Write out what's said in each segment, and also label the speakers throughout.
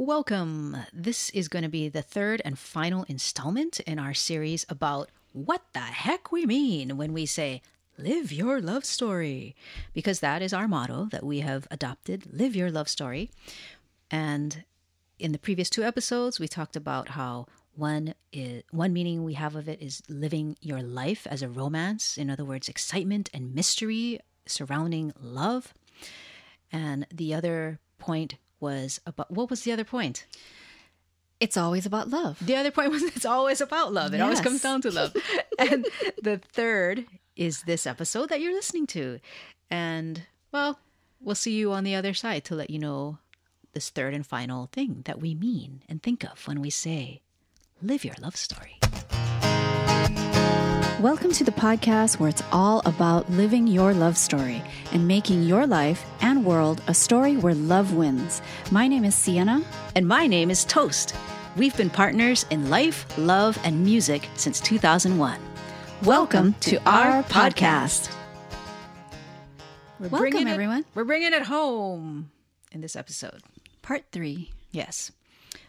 Speaker 1: Welcome. This is going to be the third and final installment in our series about what the heck we mean when we say live your love story, because that is our motto that we have adopted live your love story. And in the previous two episodes, we talked about how one is one meaning we have of it is living your life as a romance. In other words, excitement and mystery surrounding love. And the other point was about what was the other point?
Speaker 2: It's always about love.
Speaker 1: The other point was it's always about love. It always comes down to love. and the third is this episode that you're listening to. And well, we'll see you on the other side to let you know this third and final thing that we mean and think of when we say live your love story.
Speaker 2: Welcome to the podcast where it's all about living your love story and making your life and world a story where love wins. My name is Siena.
Speaker 1: And my name is Toast. We've been partners in life, love, and music since 2001.
Speaker 2: Welcome to our podcast.
Speaker 1: We're
Speaker 2: Welcome,
Speaker 1: bringing it-
Speaker 2: everyone.
Speaker 1: we're bringing it home in this episode.
Speaker 2: Part three.
Speaker 1: Yes.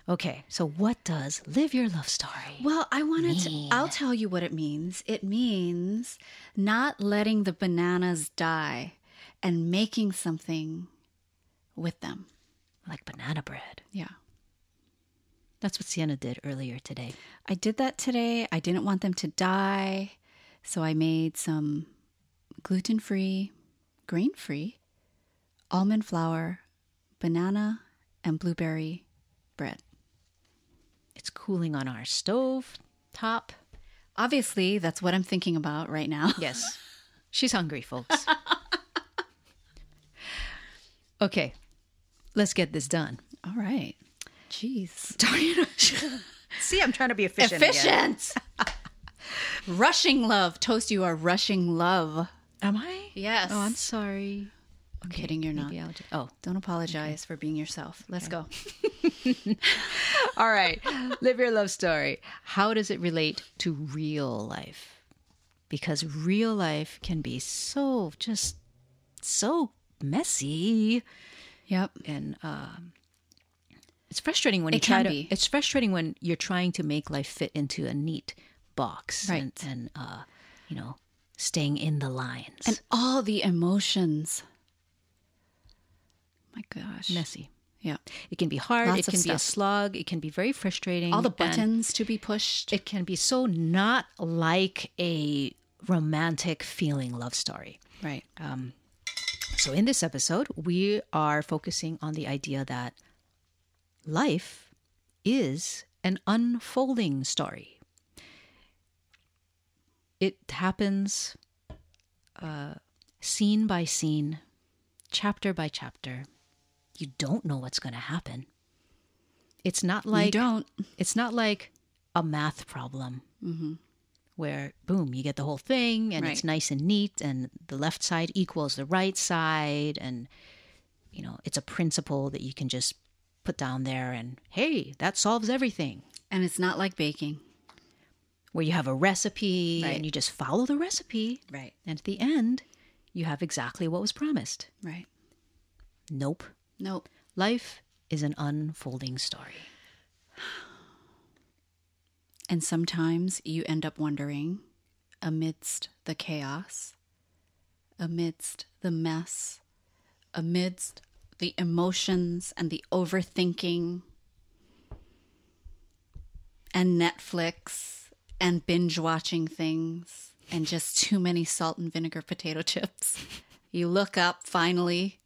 Speaker 1: Okay, so what does live your love story?
Speaker 2: Well, I wanted to i'll tell you what it means. It means not letting the bananas die and making something with them.
Speaker 1: Like banana bread.
Speaker 2: Yeah.
Speaker 1: That's what Siena did earlier today.
Speaker 2: I did that today. I didn't want them to die. So I made some gluten free, grain free, almond flour, banana, and blueberry.
Speaker 1: It's cooling on our stove top.
Speaker 2: Obviously, that's what I'm thinking about right now.
Speaker 1: Yes. She's hungry, folks. okay, let's get this done.
Speaker 2: All right. Jeez.
Speaker 1: See, I'm trying to be efficient. again.
Speaker 2: Efficient. rushing love. Toast, you are rushing love.
Speaker 1: Am I?
Speaker 2: Yes.
Speaker 1: Oh, I'm sorry.
Speaker 2: I'm kidding, you're not.
Speaker 1: Maybe I'll ju- oh,
Speaker 2: Don't apologize for being yourself. Let's go.
Speaker 1: all right. Live your love story. How does it relate to real life? Because real life can be so just so messy.
Speaker 2: Yep.
Speaker 1: and um, it's frustrating when
Speaker 2: It
Speaker 1: you try
Speaker 2: can
Speaker 1: to.
Speaker 2: be.
Speaker 1: It's frustrating when you're trying to make life fit into a neat box,
Speaker 2: Right.
Speaker 1: And, and uh, you know, staying in the lines.
Speaker 2: And all the emotions. My gosh.
Speaker 1: messy.
Speaker 2: Yeah.
Speaker 1: It can be hard.
Speaker 2: Lots
Speaker 1: it can be a slog. It can be very frustrating.
Speaker 2: All the buttons to be pushed.
Speaker 1: It can be so not like a romantic feeling love story.
Speaker 2: right.
Speaker 1: So, in this episode, we are focusing on the idea that life is an unfolding story. It happens uh, scene by scene, chapter by chapter. You don't know what's going to happen. It's not like
Speaker 2: you don't.
Speaker 1: it's not like a math problem mm-hmm. where boom you get the whole thing and it's nice and neat and the left side equals the right side and you know it's a principle that you can just put down there and hey that solves everything
Speaker 2: And it's not like baking.
Speaker 1: where you have a recipe
Speaker 2: Right.
Speaker 1: and you just follow the recipe
Speaker 2: Right.
Speaker 1: and at the end you have exactly what was promised
Speaker 2: Right.
Speaker 1: nope
Speaker 2: Nope.
Speaker 1: life is an unfolding story
Speaker 2: And sometimes you end up wondering amidst the chaos, amidst the mess, amidst the emotions and the overthinking, and Netflix and binge watching things and just too many salt and vinegar potato chips. You look up finally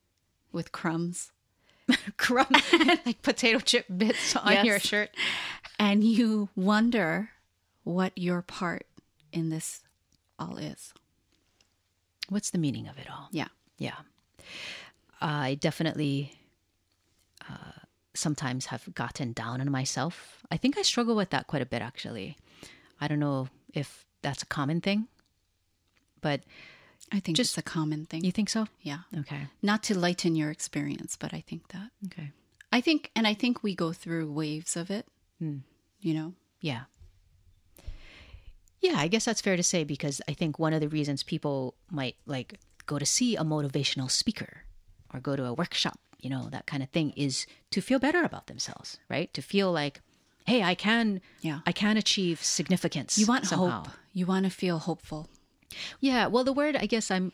Speaker 2: with crumbs
Speaker 1: crumb like potato chip bits on
Speaker 2: Yes.
Speaker 1: your shirt
Speaker 2: and you wonder what your part in this all is.
Speaker 1: what's the meaning of it all
Speaker 2: Yeah.
Speaker 1: Yeah. I definitely uh, sometimes have gotten down on myself. I think I struggle with that quite a bit, actually. I don't know if that's a common thing, but
Speaker 2: I think
Speaker 1: Just-
Speaker 2: a common thing.
Speaker 1: you think so?
Speaker 2: yeah.
Speaker 1: Okay.
Speaker 2: Not to lighten your experience, but I think that.
Speaker 1: Okay.
Speaker 2: I think, and I think we go through waves of it, hmm. you know?
Speaker 1: Yeah. Yeah, I guess that's fair to say because I think one of the reasons people might like go to see a motivational speaker or go to a workshop you know, that kind of thing is to feel better about themselves, right? To feel like, hey, I can,
Speaker 2: Yeah.
Speaker 1: I can achieve significance.
Speaker 2: You want
Speaker 1: somehow.
Speaker 2: hope. You want to feel hopeful.
Speaker 1: Yeah, well, the word I guess I'm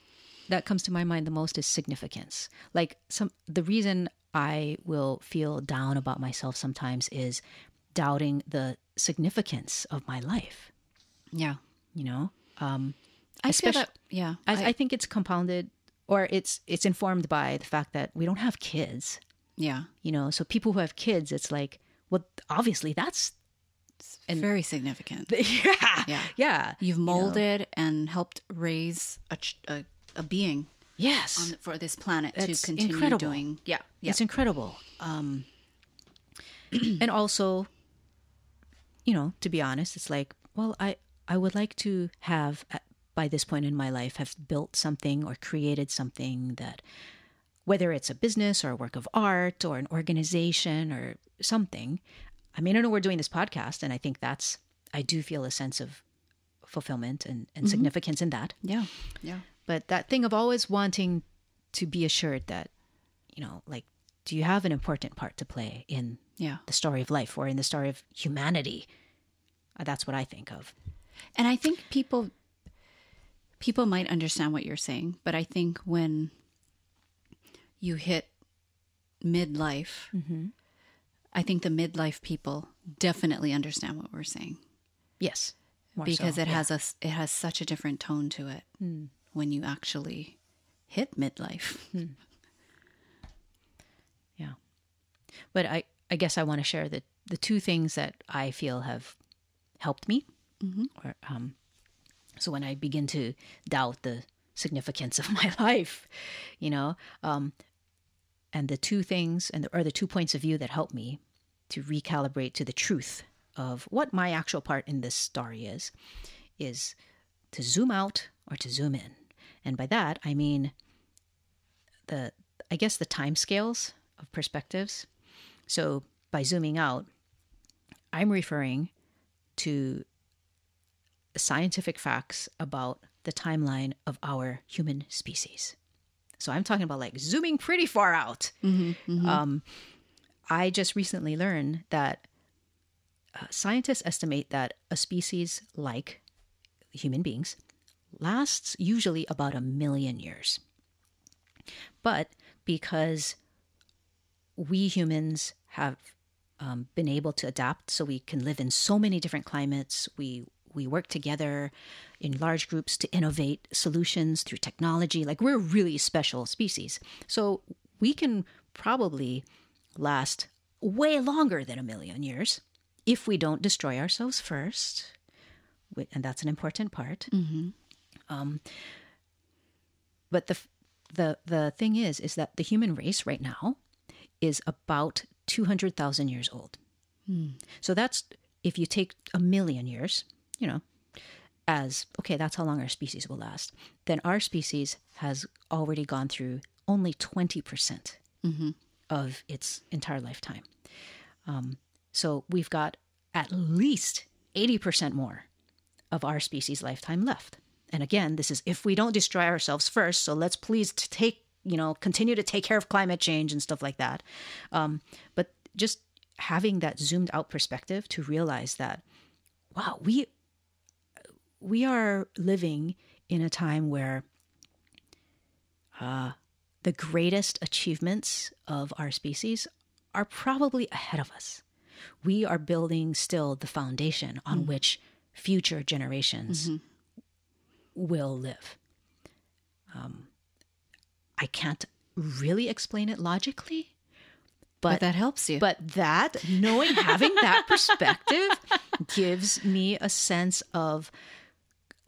Speaker 1: that comes to my mind the most is significance. Like some the reason I will feel down about myself sometimes is doubting the significance of my life.
Speaker 2: Yeah.
Speaker 1: You know, um,
Speaker 2: I feel
Speaker 1: Especially-
Speaker 2: that. Yeah.
Speaker 1: I,
Speaker 2: I-
Speaker 1: I think it's compounded or it's it's informed by the fact that we don't have kids.
Speaker 2: yeah.
Speaker 1: You know, so people who have kids, it's like, well, obviously that's
Speaker 2: Very significant.
Speaker 1: yeah,
Speaker 2: Yeah.
Speaker 1: yeah.
Speaker 2: You've molded and helped raise a, ch- a, a being
Speaker 1: Yes,
Speaker 2: on, for this planet
Speaker 1: That's
Speaker 2: to continue
Speaker 1: incredible.
Speaker 2: doing. Yeah. Yeah.
Speaker 1: It's incredible. Um, and also, you know, to be honest, it's like, well, I I would like to have by this point in my life have built something or created something that, whether it's a business or a work of art or an organization or something. I mean, I know we're doing this podcast, and I think that's I do feel a sense of fulfillment and, and significance in that
Speaker 2: yeah. Yeah.
Speaker 1: but that thing of always wanting to be assured that you know like do you have an important part to play in
Speaker 2: Yeah.
Speaker 1: the story of life or in the story of humanity Uh, that's what i think of
Speaker 2: And I think people people might understand what you're saying, but I think when you hit midlife, I think the midlife people definitely understand what we're saying.
Speaker 1: Yes.
Speaker 2: Because
Speaker 1: so,
Speaker 2: it
Speaker 1: yeah.
Speaker 2: has a it has such a different tone to it when you actually hit midlife.
Speaker 1: yeah. But i i guess i want to share the the two things that i feel have helped me. Or um so when i begin to doubt the significance of my life you know um and the two things and or the two points of view that help me to recalibrate to the truth of what my actual part in this story is is to zoom out or to zoom in. And by that i mean the i guess the time scales of perspectives. So by zooming out i'm referring to scientific facts about the timeline of our human species so i'm talking about like zooming pretty far out. Um, i just recently learned that uh, scientists estimate that a species like human beings lasts usually about a million years. But because we humans have um, been able to adapt so we can live in so many different climates we we work together in large groups to innovate solutions through technology. Like we're a really special species. So we can probably last way longer than a million years if we don't destroy ourselves first. And that's an important part. Um, but the the the thing is is that the human race right now is about 200,000 years old. So that's if you take a million years, you know, as okay, that's how long our species will last. Then our species has already gone through only 20% of its entire lifetime. Um, so we've got at least 80% more of our species lifetime left. And again, this is if we don't destroy ourselves first. So let's please take, you know, continue to take care of climate change and stuff like that. Um, but just having that zoomed out perspective to realize that, wow, we we are living in a time where uh, the greatest achievements of our species are probably ahead of us. We are building still the foundation on which future generations will live. Um, I can't really explain it logically,
Speaker 2: But
Speaker 1: but
Speaker 2: that helps you.
Speaker 1: but that knowing having that perspective gives me a sense of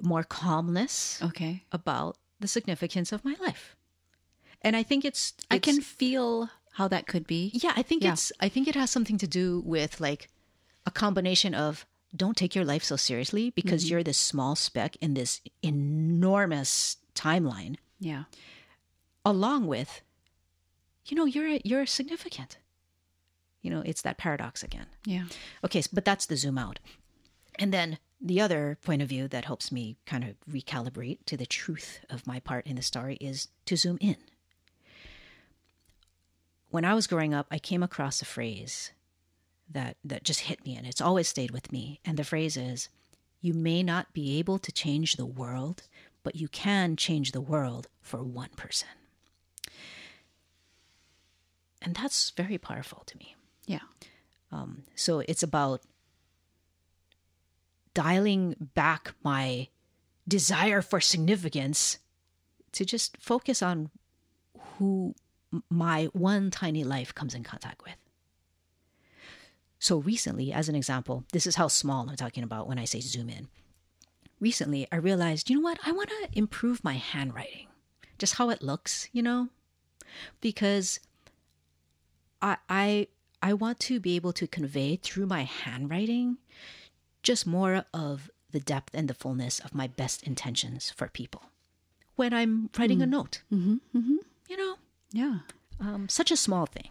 Speaker 1: more calmness
Speaker 2: okay.
Speaker 1: about the significance of my life. And I think it's,
Speaker 2: I can feel how that could be.
Speaker 1: yeah, I think
Speaker 2: Yeah.
Speaker 1: it's I think it has something to do with like a combination of don't take your life so seriously because mm-hmm. you're this small speck in this enormous timeline
Speaker 2: Yeah.
Speaker 1: along with you know you're you're significant. You know, it's that paradox again.
Speaker 2: Yeah.
Speaker 1: Okay, but that's the zoom out. And then the other point of view that helps me kind of recalibrate to the truth of my part in the story is to zoom in. when I was growing up, I came across a phrase that that just hit me and it's always stayed with me. And the phrase is, you may not be able to change the world, but you can change the world for one person. And that's very powerful to me.
Speaker 2: Yeah.
Speaker 1: Um, so it's about dialing back my desire for significance to just focus on who my one tiny life comes in contact with. So recently, as an example, this is how small I'm talking about when I say zoom in. Recently, I realized, you know what? I want to improve my handwriting, just how it looks, you know, because I I I want to be able to convey through my handwriting just more of the depth and the fullness of my best intentions for people when I'm writing a note.
Speaker 2: Mm-hmm. Mm-hmm.
Speaker 1: You know,
Speaker 2: Yeah.
Speaker 1: um, such a small thing,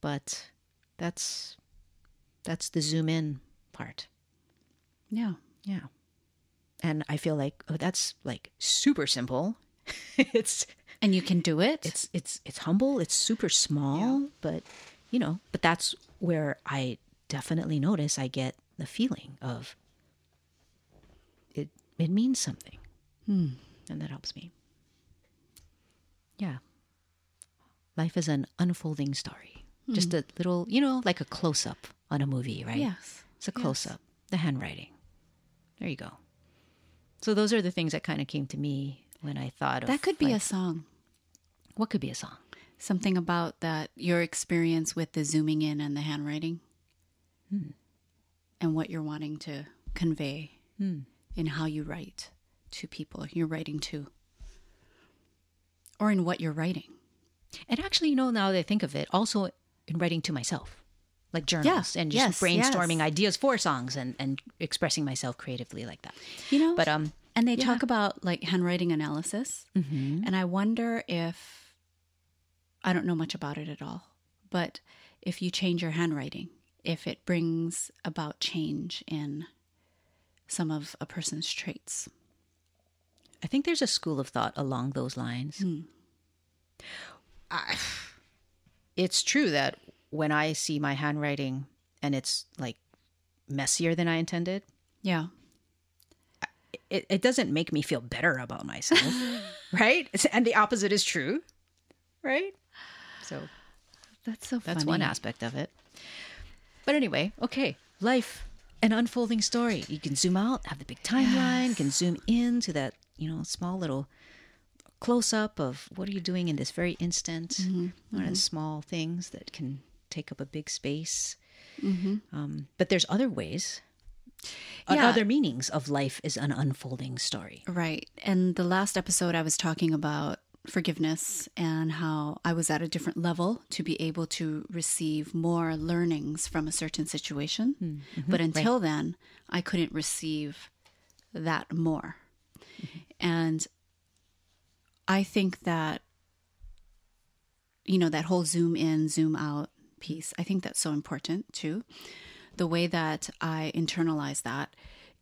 Speaker 1: but that's that's the zoom in part.
Speaker 2: Yeah.
Speaker 1: Yeah, and I feel like oh, that's like super simple. it's
Speaker 2: And you can do it.
Speaker 1: it's it's it's humble it's super small but you know but that's where i definitely notice i get the feeling of it it means something. Hmm. And that helps me. Yeah. Life is an unfolding story. Hmm. Just a little you know like a close-up on a movie right?
Speaker 2: Yes.
Speaker 1: it's a close-up. The handwriting. There you go. So those are the things that kind of came to me when i thought of
Speaker 2: That could be
Speaker 1: like,
Speaker 2: a song.
Speaker 1: what could be a song?
Speaker 2: Something about that your experience with the zooming in and the handwriting Hmm. and what you're wanting to convey hmm. in how you write to people you're writing to. Or in what you're writing.
Speaker 1: And actually, you know, now that I think of it, also in writing to myself, like journals and just
Speaker 2: yes,
Speaker 1: brainstorming
Speaker 2: yes.
Speaker 1: ideas for songs and, and expressing myself creatively like that.
Speaker 2: You know?
Speaker 1: But um,
Speaker 2: And they
Speaker 1: Yeah.
Speaker 2: talk about like handwriting analysis. Mm-hmm. And I wonder if, I don't know much about it at all, but if you change your handwriting, if it brings about change in some of a person's traits.
Speaker 1: I think there's a school of thought along those lines. Hmm. I, it's true that when I see my handwriting and it's like messier than I intended,
Speaker 2: Yeah.
Speaker 1: it, it doesn't make me feel better about myself, right? And the opposite is true, right? So
Speaker 2: That's so
Speaker 1: That's one aspect of it. But anyway, okay, life, an unfolding story. You can zoom out, have the big timeline, you can zoom in to that, you know, small little close up of what are you doing in this very instant. Mm-hmm. One of the mm-hmm. small things that can take up a big space. Mm-hmm. Um, but there's other ways,
Speaker 2: Yeah.
Speaker 1: other meanings of life is an unfolding story.
Speaker 2: Right. And the last episode, I was talking about forgiveness and how I was at a different level to be able to receive more learnings from a certain situation. Hmm. Mm-hmm. But until then, I couldn't receive that more. Mm-hmm. And I think that, you know, that whole zoom in, zoom out piece, I think that's so important too. The way that I internalize that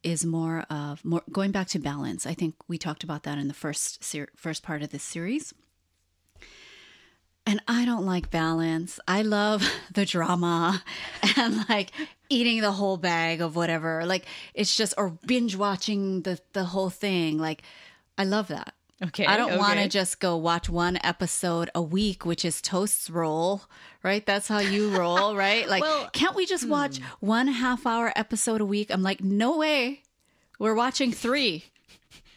Speaker 2: is more of more going back to balance. I think we talked about that in the first ser- first part of this series. And I don't like balance. I love the drama and like eating the whole bag of whatever. Like it's just or binge watching the the whole thing. Like I love that.
Speaker 1: Okay,
Speaker 2: I don't want to just go watch one episode a week, which is Toast's roll, right? That's how you roll, right? Like,
Speaker 1: Well,
Speaker 2: can't we just watch hmm. one half hour episode a week? I'm like, no way. We're watching three.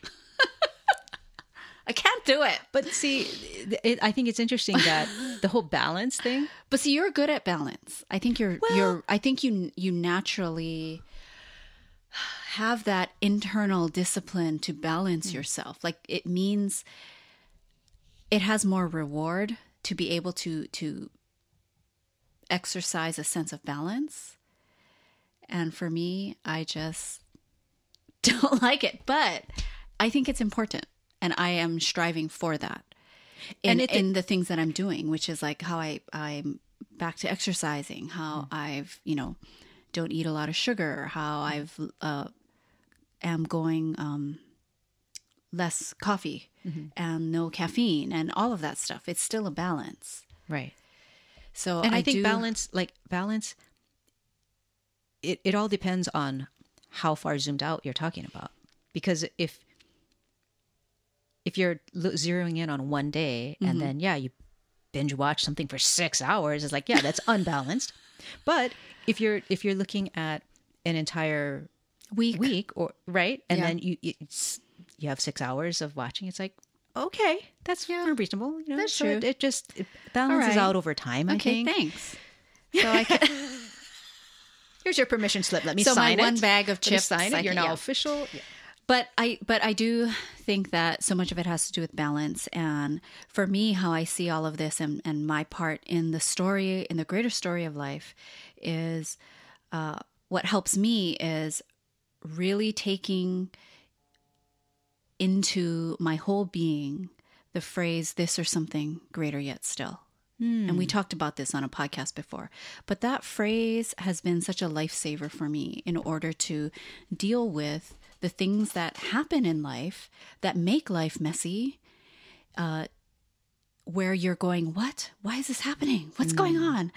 Speaker 2: I can't do it.
Speaker 1: But see, it, I think it's interesting that the whole balance thing.
Speaker 2: But see, you're good at balance. I think you're you're. I think you you naturally have that internal discipline to balance mm. yourself. Like it means it has more reward to be able to to exercise a sense of balance. And for me, I just don't like it, but I think it's important, and I am striving for that in,
Speaker 1: And it-
Speaker 2: in the things that I'm doing, which is like how I I'm back to exercising, how mm. I've you know don't eat a lot of sugar, how mm. I've uh, am going um, less coffee and no caffeine and all of that stuff. It's still a balance.
Speaker 1: Right.
Speaker 2: So
Speaker 1: and I, think
Speaker 2: do-
Speaker 1: balance, like balance, it, it all depends on how far zoomed out you're talking about. Because if if you're zeroing in on one day and then yeah, you binge watch something for six hours, it's like yeah, that's unbalanced. But if you're if you're looking at an entire
Speaker 2: week.
Speaker 1: week or right, and
Speaker 2: Yeah.
Speaker 1: then you you have six hours of watching, it's like okay, that's
Speaker 2: Yeah.
Speaker 1: reasonable. You know,
Speaker 2: That's
Speaker 1: so It,
Speaker 2: true.
Speaker 1: it just it balances
Speaker 2: right.
Speaker 1: out over time. I
Speaker 2: Okay,
Speaker 1: think.
Speaker 2: thanks. So I can,
Speaker 1: Here's your permission slip. Let me
Speaker 2: So my
Speaker 1: sign it.
Speaker 2: one bag of chips,
Speaker 1: Sign it. You're now
Speaker 2: yeah.
Speaker 1: official.
Speaker 2: but I but I do think that so much of it has to do with balance and for me how I see all of this and, and my part in the story in the greater story of life is uh, what helps me is really taking into my whole being the phrase this or something greater yet still and we talked about this on a podcast before. But that phrase has been such a lifesaver for me in order to deal with the things that happen in life that make life messy. Uh, where you're going, what? Why is this happening? What's going on?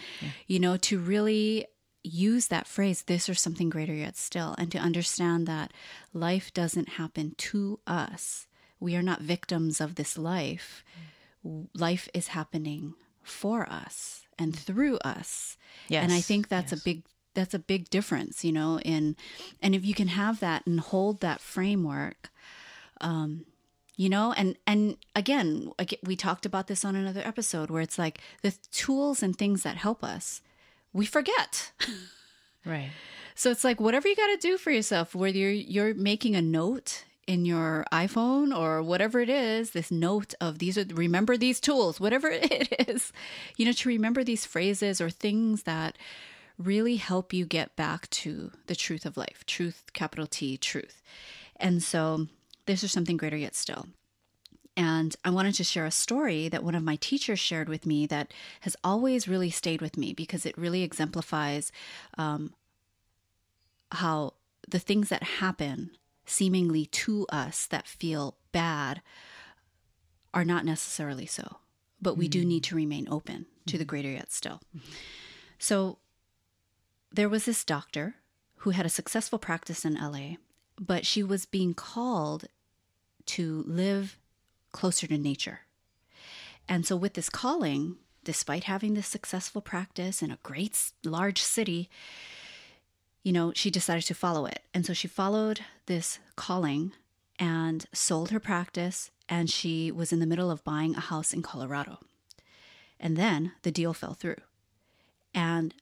Speaker 2: You know, to really use that phrase, this or something greater yet still, and to understand that life doesn't happen to us. We are not victims of this life. Life is happening for us and through us. Yes. and I think that's a big that's a big difference, you know, in and if you can have that and hold that framework, um, you know, and and again, we talked about this on another episode where it's like the tools and things that help us, we forget.
Speaker 1: Right.
Speaker 2: So it's like whatever you got to do for yourself, whether you're you're making a note in your iPhone or whatever it is, this note of these are remember these tools, whatever it is, you know, to remember these phrases or things that really help you get back to the truth of life, truth, capital T, truth. And so this is something greater yet still. And I wanted to share a story that one of my teachers shared with me that has always really stayed with me because it really exemplifies um, how the things that happen seemingly to us that feel bad are not necessarily so. But we do mm. need to remain open to the mm-hmm. greater yet still. Mm-hmm. So there was this doctor who had a successful practice in LA, but she was being called to live closer to nature. And so, with this calling, despite having this successful practice in a great large city, you know, she decided to follow it. And so she followed this calling and sold her practice. And she was in the middle of buying a house in Colorado. And then the deal fell through. And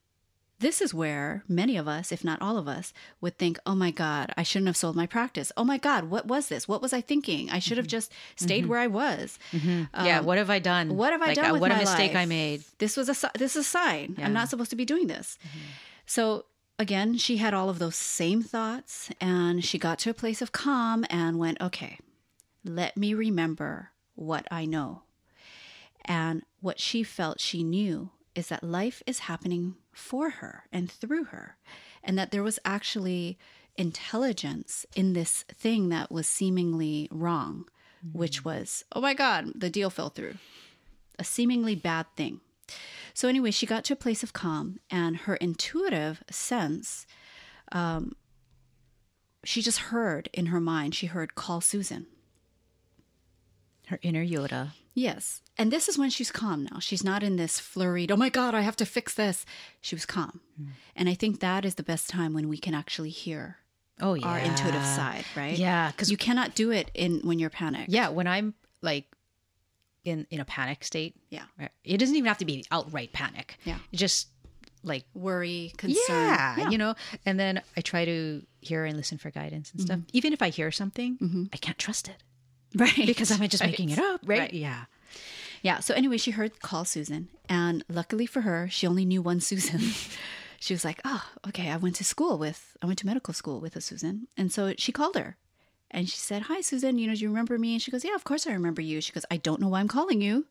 Speaker 2: this is where many of us, if not all of us, would think, oh my God, I shouldn't have sold my practice. Oh my God, what was this? What was I thinking? I should have just stayed where I was.
Speaker 1: yeah. What have I done?
Speaker 2: Um, What have I
Speaker 1: Like,
Speaker 2: done
Speaker 1: uh, What a mistake I made.
Speaker 2: This was a this is a sign.
Speaker 1: Yeah.
Speaker 2: I'm not supposed to be doing this. So again, she had all of those same thoughts, and she got to a place of calm and went, "Okay, let me remember what I know." And what she felt she knew is that life is happening for her and through her, and that there was actually intelligence in this thing that was seemingly wrong, which was, oh my God, the deal fell through. A seemingly bad thing. So, anyway, she got to a place of calm, and her intuitive sense, um, she just heard in her mind, she heard, call Susan.
Speaker 1: Her inner Yoda.
Speaker 2: Yes. And this is when she's calm now. She's not in this flurried, oh my God, I have to fix this. She was calm. Hmm. And I think that is the best time when we can actually hear
Speaker 1: Oh yeah.
Speaker 2: our intuitive side, right?
Speaker 1: Yeah, because
Speaker 2: You cannot do it in when you're panicked.
Speaker 1: yeah, when I'm like in in a panic state,
Speaker 2: Yeah.
Speaker 1: right, it doesn't even have to be outright panic.
Speaker 2: Yeah.
Speaker 1: Just like
Speaker 2: Worry, concern.
Speaker 1: yeah, you know. And then I try to hear and listen for guidance and mm-hmm. stuff. Even if I hear something, mm-hmm. I can't trust it
Speaker 2: Right.
Speaker 1: because am I just making it up? Right?
Speaker 2: Right.
Speaker 1: Yeah.
Speaker 2: Yeah. So anyway, she heard call Susan, and luckily for her, she only knew one Susan. she was like, "Oh, okay. I went to school with, I went to medical school with a Susan," and so she called her, and she said, "Hi, Susan. You know, do you remember me?" And she goes, "Yeah, of course I remember you." She goes, "I don't know why I'm calling you,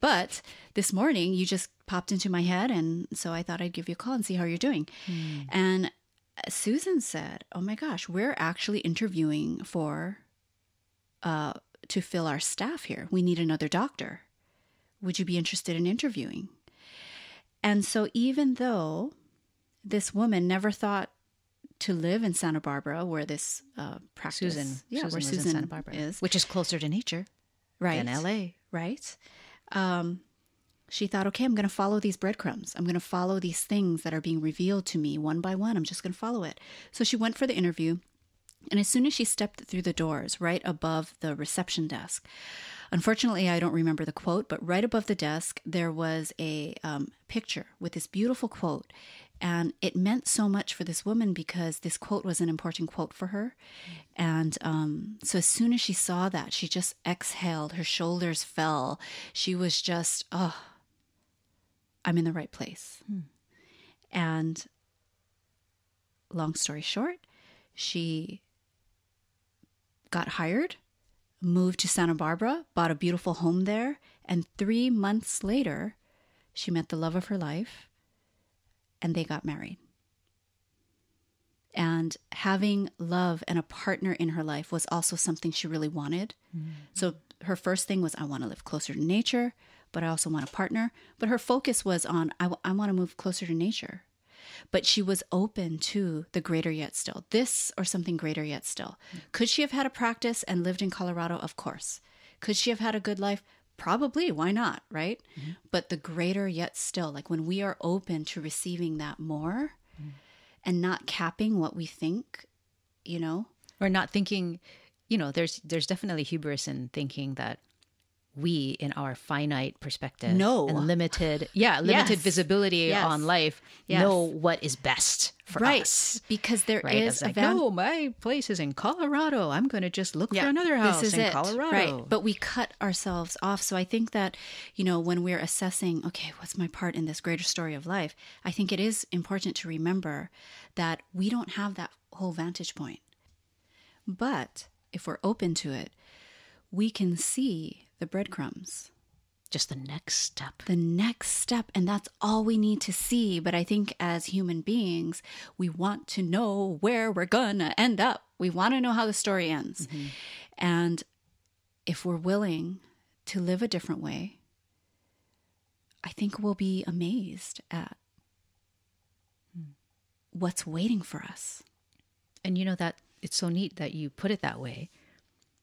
Speaker 2: but this morning you just popped into my head, and so I thought I'd give you a call and see how you're doing." Hmm. And Susan said, "Oh my gosh, we're actually interviewing for uh, to fill our staff here. We need another doctor. would you be interested in interviewing? And so, even though this woman never thought to live in Santa Barbara, where this uh, practice,
Speaker 1: Susan,
Speaker 2: yeah,
Speaker 1: Susan
Speaker 2: where Susan
Speaker 1: in Santa Barbara,
Speaker 2: is,
Speaker 1: which is closer to nature
Speaker 2: right,
Speaker 1: than LA.
Speaker 2: right? Um, she thought, okay, I'm going to follow these breadcrumbs. I'm going to follow these things that are being revealed to me one by one. I'm just going to follow it. So she went for the interview. And as soon as she stepped through the doors, right above the reception desk, unfortunately, I don't remember the quote, but right above the desk, there was a um, picture with this beautiful quote. And it meant so much for this woman because this quote was an important quote for her. And um, so as soon as she saw that, she just exhaled, her shoulders fell. She was just, oh, I'm in the right place. And long story short, she got hired, moved to Santa Barbara, bought a beautiful home there, and three months later, she met the love of her life and they got married. And having love and a partner in her life was also something she really wanted. Mm. So her first thing was, I want to live closer to nature, but I also want a partner. But her focus was on, I, w- I want to move closer to nature. But she was open to the greater yet still, this or something greater yet still. Could she have had a practice and lived in Colorado? Of course. Could she have had a good life? Probably. Why not? Right? Mm-hmm. But the greater yet still, like when we are open to receiving that more mm-hmm. and not capping what we think, you know,
Speaker 1: or not thinking you know there's there's definitely hubris in thinking that we in our finite perspective
Speaker 2: No.
Speaker 1: and limited yeah limited
Speaker 2: Yes.
Speaker 1: visibility
Speaker 2: Yes.
Speaker 1: on life
Speaker 2: Yes.
Speaker 1: know what is best for
Speaker 2: right?
Speaker 1: us
Speaker 2: Because there is
Speaker 1: right it's
Speaker 2: a
Speaker 1: like
Speaker 2: van-
Speaker 1: no my place is in colorado i'm going to just look for another house
Speaker 2: this is
Speaker 1: in
Speaker 2: it.
Speaker 1: colorado
Speaker 2: Right. But we cut ourselves off. So I think that, you know, when we're assessing, okay, what's my part in this greater story of life? I think it is important to remember that we don't have that whole vantage point. But if we're open to it, we can see the breadcrumbs.
Speaker 1: Just the next step.
Speaker 2: The next step and that's all we need to see. But i think as human beings we want to know where we're gonna end up. We want to know how the story ends. Mm-hmm. And if we're willing to live a different way i think we'll be amazed at hmm. what's waiting for us.
Speaker 1: And you know that it's so neat that you put it that way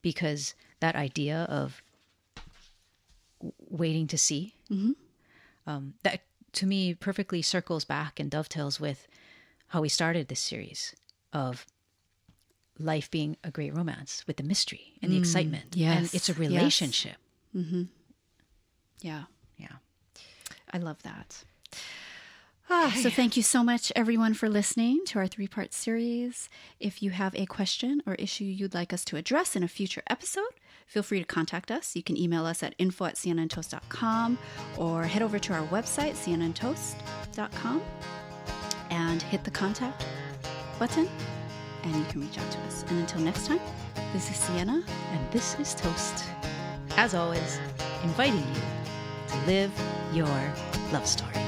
Speaker 1: because that idea of waiting to see. Mm-hmm. Um, that to me perfectly circles back and dovetails with how we started this series of life being a great romance with the mystery and the mm, excitement. And
Speaker 2: yes,
Speaker 1: it's a
Speaker 2: yes.
Speaker 1: relationship. Mm-hmm.
Speaker 2: Yeah.
Speaker 1: Yeah.
Speaker 2: I love that. So thank you so much, everyone, for listening to our three part series. If you have a question or issue you'd like us to address in a future episode, feel free to contact us. You can email us at info at sienaandtoast.com or head over to our website, sienaandtoast.com, and hit the contact button, and you can reach out to us. And until next time, this is Siena.
Speaker 1: and this is toast as always inviting you to live your love story